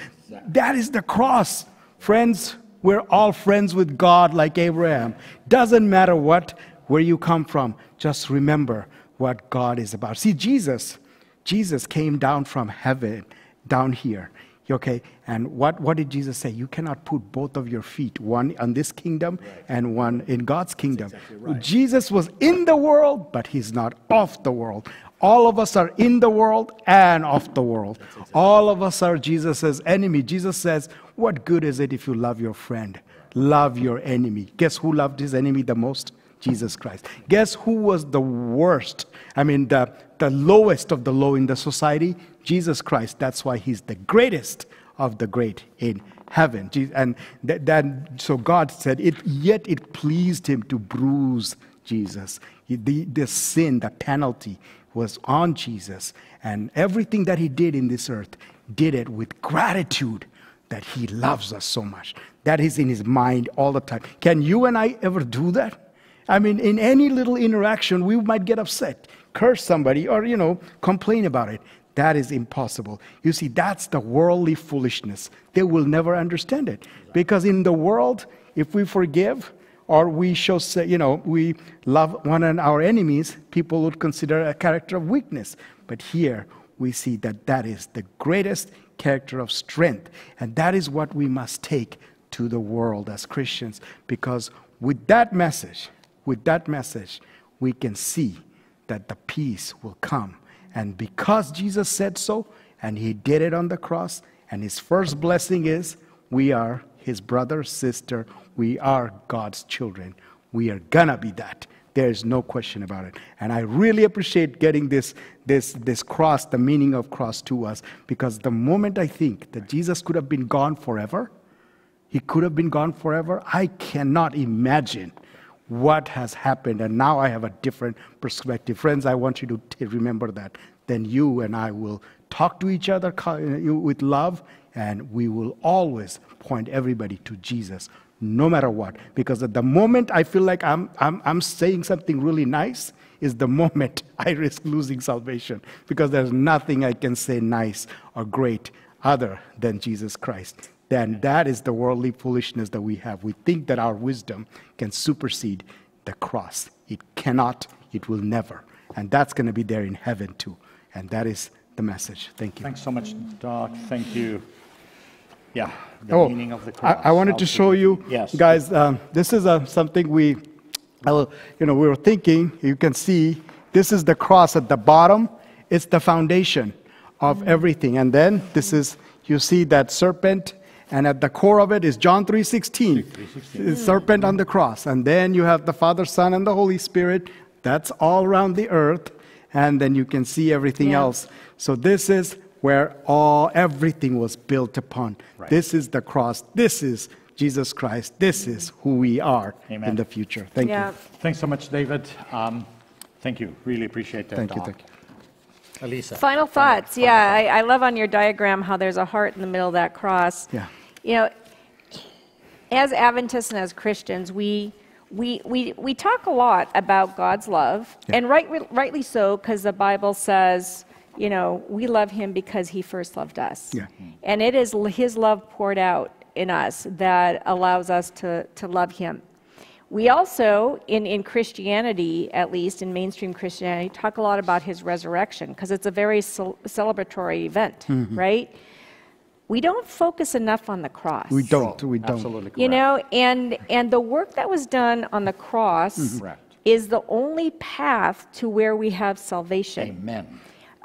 Speaker 2: that is the cross. Friends, we're all friends with God like Abraham. Doesn't matter what, where you come from. Just remember, what God is about. See, Jesus, Jesus came down from heaven, down here. Okay, and what, what did Jesus say? You cannot put both of your feet, one on this kingdom and one in God's kingdom. Jesus was in the world, but he's not of the world. All of us are in the world and of the world. All of us are Jesus' enemy. Jesus says, What good is it if you love your friend? Love your enemy. Guess who loved his enemy the most? Jesus Christ. Guess who was the worst? I mean, the, the lowest of the low in the society? Jesus Christ. That's why he's the greatest of the great in heaven. And that, that, so God said, it, yet it pleased him to bruise Jesus. The, the sin, the penalty was on Jesus. And everything that he did in this earth, did it with gratitude that he loves us so much. That is in his mind all the time. Can you and I ever do that? I mean, in any little interaction, we might get upset, curse somebody, or, you know, complain about it. That is impossible. You see, that's the worldly foolishness. They will never understand it. Because in the world, if we forgive or we show, you know, we love one and our enemies, people would consider a character of weakness. But here, we see that that is the greatest character of strength. And that is what we must take to the world as Christians. Because with that message, with that message, we can see that the peace will come. And because Jesus said so, and he did it on the cross, and his first blessing is we are his brother, sister, we are God's children. We are gonna be that. There's no question about it. And I really appreciate getting this, this, this cross, the meaning of cross to us, because the moment I think that Jesus could have been gone forever, he could have been gone forever, I cannot imagine what has happened. And now I have a different perspective. Friends, I want you to remember that. Then you and I will talk to each other with love, and we will always point everybody to Jesus, no matter what. Because at the moment I feel like I'm, I'm, I'm saying something really nice, is the moment I risk losing salvation. Because there's nothing I can say nice or great other than Jesus Christ then that is the worldly foolishness that we have. We think that our wisdom can supersede the cross. It cannot, it will never. And that's going to be there in heaven too. And that is the message. Thank you.
Speaker 1: Thanks so much, Doc. Thank you. Yeah, the
Speaker 2: oh,
Speaker 1: meaning of the cross.
Speaker 2: I, I wanted to show you,
Speaker 1: yes.
Speaker 2: guys, um, this is uh, something we, uh, you know, we were thinking, you can see, this is the cross at the bottom. It's the foundation of everything. And then this is, you see that serpent and at the core of it is John 3:16. Serpent on the cross. And then you have the Father, Son, and the Holy Spirit. That's all around the earth. And then you can see everything yeah. else. So this is where all everything was built upon. Right. This is the cross. This is Jesus Christ. This is who we are Amen. in the future. Thank yeah. you.
Speaker 1: Thanks so much, David. Um, thank you. Really appreciate that.
Speaker 2: Thank you. Thank you.
Speaker 1: Alysa.
Speaker 3: Final thoughts. Final, yeah, final I, I, love on your diagram how there's a heart in the middle of that cross.
Speaker 2: Yeah.
Speaker 3: You know, as Adventists and as Christians, we we, we, we talk a lot about God's love, yeah. and right, rightly so, because the Bible says, you know, we love Him because He first loved us.
Speaker 2: Yeah.
Speaker 3: And it is His love poured out in us that allows us to, to love Him. We also, in, in Christianity, at least in mainstream Christianity, talk a lot about His resurrection because it's a very celebratory event, mm-hmm. right? We don't focus enough on the cross.
Speaker 2: We don't. We don't.
Speaker 1: Absolutely correct.
Speaker 3: You know, and and the work that was done on the cross mm-hmm. is the only path to where we have salvation.
Speaker 1: Amen.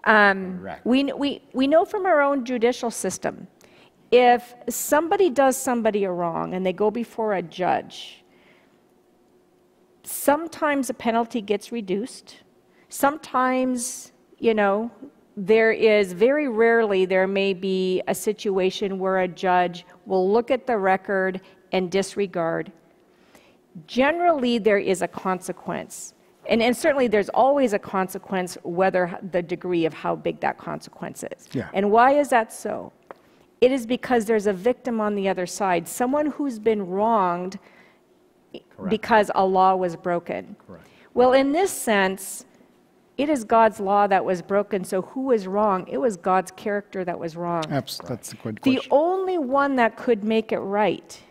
Speaker 3: Um, we, we, we know from our own judicial system if somebody does somebody a wrong and they go before a judge, sometimes the penalty gets reduced. Sometimes, you know, there is very rarely there may be a situation where a judge will look at the record and disregard. Generally, there is a consequence. And, and certainly there's always a consequence, whether the degree of how big that consequence is.
Speaker 2: Yeah.
Speaker 3: And why is that so? It is because there's a victim on the other side, someone who's been wronged Correct. because a law was broken.
Speaker 1: Correct.
Speaker 3: Well, in this sense, it is God's law that was broken, so who was wrong? It was God's character that was wrong.
Speaker 2: Absolutely. That's a good
Speaker 3: question. The only one that could make it right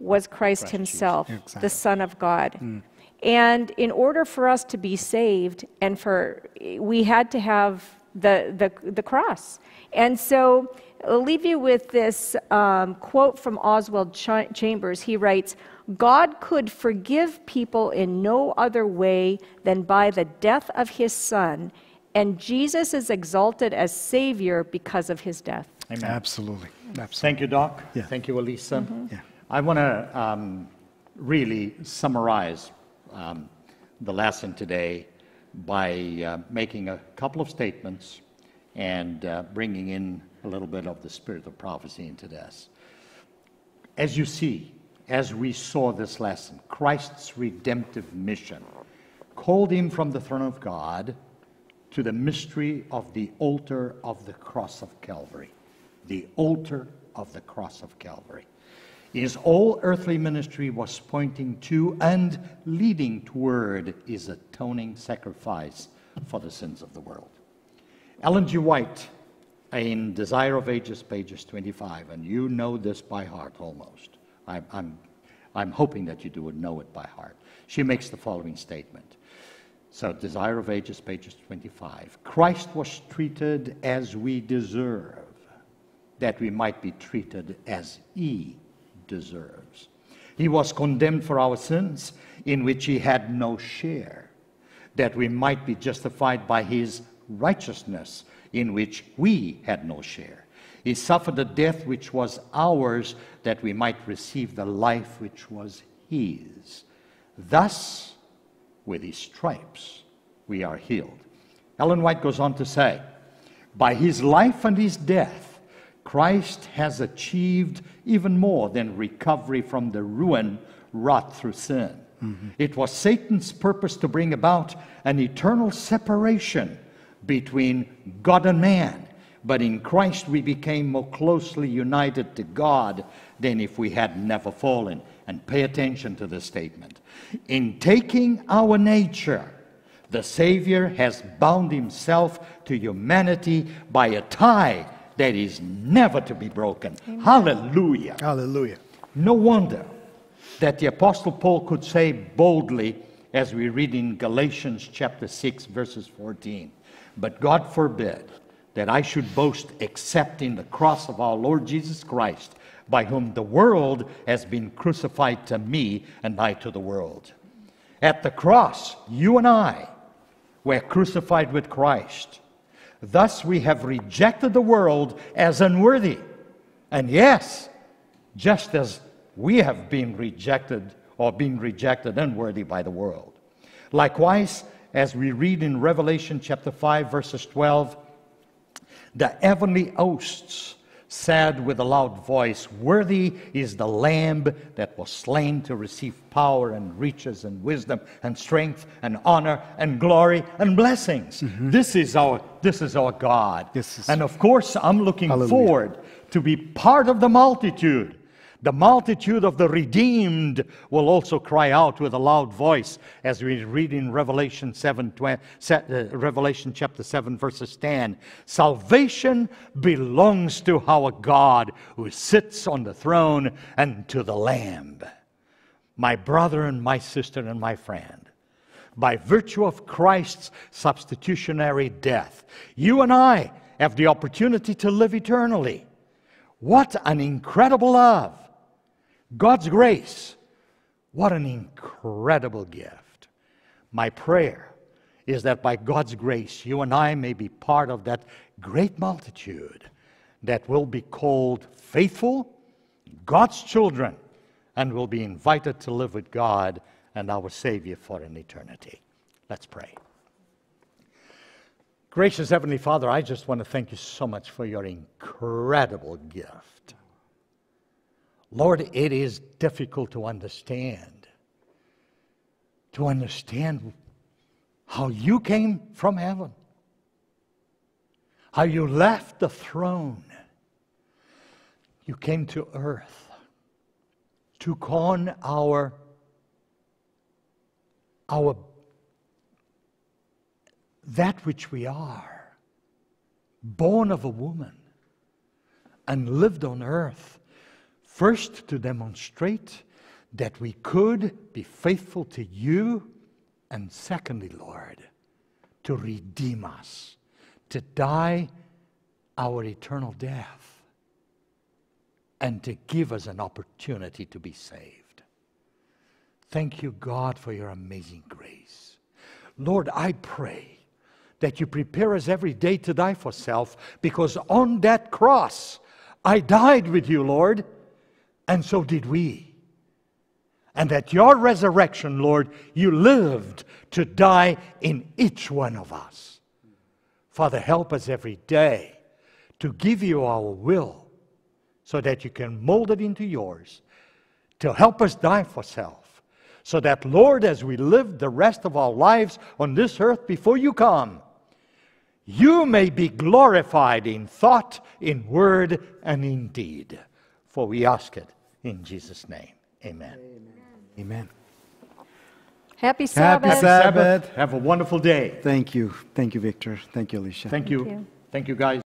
Speaker 3: was Christ, Christ himself, exactly. the Son of God. Mm. And in order for us to be saved, and for we had to have the, the, the cross. And so I'll leave you with this um, quote from Oswald Ch- Chambers. He writes God could forgive people in no other way than by the death of his son, and Jesus is exalted as Savior because of his death.
Speaker 1: Amen.
Speaker 2: Absolutely. Absolutely.
Speaker 1: Thank you, Doc.
Speaker 2: Yeah.
Speaker 1: Thank you, Alysa.
Speaker 2: Yeah.
Speaker 1: I want to um, really summarize um, the lesson today by uh, making a couple of statements and uh, bringing in a little bit of the spirit of prophecy into this. As you see, as we saw this lesson, Christ's redemptive mission called him from the throne of God to the mystery of the altar of the cross of Calvary. The altar of the cross of Calvary. His all earthly ministry was pointing to and leading toward his atoning sacrifice for the sins of the world. Ellen G. White, in Desire of Ages, pages 25, and you know this by heart almost. I, I'm, I'm hoping that you do know it by heart. She makes the following statement. So, Desire of Ages, pages 25. Christ was treated as we deserve, that we might be treated as he deserves. He was condemned for our sins, in which he had no share, that we might be justified by his righteousness, in which we had no share. He suffered a death which was ours, that we might receive the life which was his. Thus, with his stripes, we are healed. Ellen White goes on to say, by his life and his death, Christ has achieved even more than recovery from the ruin wrought through sin. Mm-hmm. It was Satan's purpose to bring about an eternal separation between God and man. But in Christ, we became more closely united to God than if we had never fallen. And pay attention to this statement. In taking our nature, the Savior has bound himself to humanity by a tie that is never to be broken. Hallelujah.
Speaker 2: Hallelujah.
Speaker 1: No wonder that the Apostle Paul could say boldly, as we read in Galatians chapter 6, verses 14, But God forbid that I should boast except in the cross of our Lord Jesus Christ, by whom the world has been crucified to me and I to the world. At the cross, you and I were crucified with Christ. Thus we have rejected the world as unworthy. And yes, just as we have been rejected or been rejected unworthy by the world. Likewise, as we read in Revelation chapter 5, verses 12, the heavenly hosts said with a loud voice, Worthy is the Lamb that was slain to receive power and riches and wisdom and strength and honor and glory and blessings. Mm-hmm. This is our this is our God.
Speaker 2: This is-
Speaker 1: and of course, I'm looking
Speaker 2: Hallelujah.
Speaker 1: forward to be part of the multitude. The multitude of the redeemed will also cry out with a loud voice, as we read in Revelation 7, twe- se- uh, Revelation chapter 7, verses 10. Salvation belongs to our God who sits on the throne and to the Lamb. My brother and my sister and my friend, by virtue of Christ's substitutionary death, you and I have the opportunity to live eternally. What an incredible love! God's grace. What an incredible gift. My prayer is that by God's grace, you and I may be part of that great multitude that will be called faithful, God's children, and will be invited to live with God and our Savior for an eternity. Let's pray. Gracious Heavenly Father, I just want to thank you so much for your incredible gift. Lord, it is difficult to understand. To understand how you came from heaven, how you left the throne, you came to earth, to con our, our that which we are, born of a woman, and lived on earth, first to demonstrate that we could be faithful to you And secondly, Lord, to redeem us, to die our eternal death, and to give us an opportunity to be saved. Thank you, God, for your amazing grace. Lord, I pray that you prepare us every day to die for self because on that cross, I died with you, Lord, and so did we. And at your resurrection, Lord, you lived to die in each one of us. Father, help us every day to give you our will so that you can mold it into yours, to help us die for self. So that, Lord, as we live the rest of our lives on this earth before you come, you may be glorified in thought, in word, and in deed. For we ask it in Jesus' name. Amen.
Speaker 2: Amen.
Speaker 3: Happy Sabbath.
Speaker 2: Happy Sabbath.
Speaker 1: Have a wonderful day.
Speaker 2: Thank you. Thank you, Victor. Thank you, Alysa.
Speaker 1: Thank you.
Speaker 3: you.
Speaker 1: Thank you, guys.